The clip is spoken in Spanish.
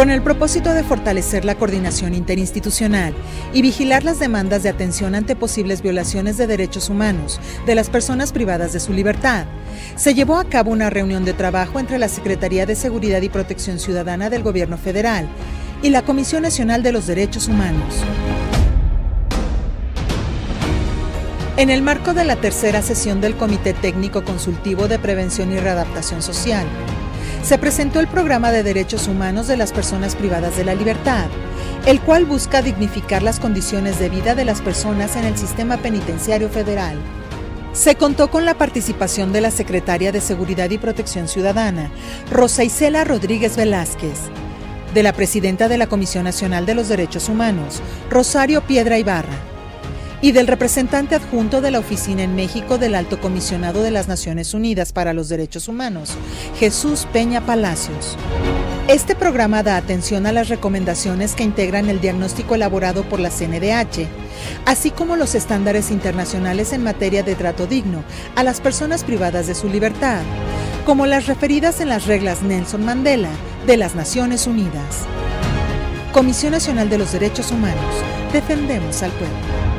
con el propósito de fortalecer la coordinación interinstitucional y vigilar las demandas de atención ante posibles violaciones de derechos humanos de las personas privadas de su libertad, se llevó a cabo una reunión de trabajo entre la Secretaría de Seguridad y Protección Ciudadana del Gobierno Federal y la Comisión Nacional de los Derechos Humanos. En el marco de la tercera sesión del Comité Técnico Consultivo de Prevención y Readaptación Social, se presentó el programa de derechos humanos de las personas privadas de la libertad, el cual busca dignificar las condiciones de vida de las personas en el sistema penitenciario federal. Se contó con la participación de la secretaria de Seguridad y Protección Ciudadana, Rosa Isela Rodríguez Velázquez, de la presidenta de la Comisión Nacional de los Derechos Humanos, Rosario Piedra Ibarra, y del representante adjunto de la Oficina en México del Alto Comisionado de las Naciones Unidas para los Derechos Humanos, Jesús Peña Palacios. Este programa da atención a las recomendaciones que integran el diagnóstico elaborado por la CNDH, así como los estándares internacionales en materia de trato digno a las personas privadas de su libertad, como las referidas en las reglas Nelson Mandela de las Naciones Unidas. Comisión Nacional de los Derechos Humanos. Defendemos al pueblo.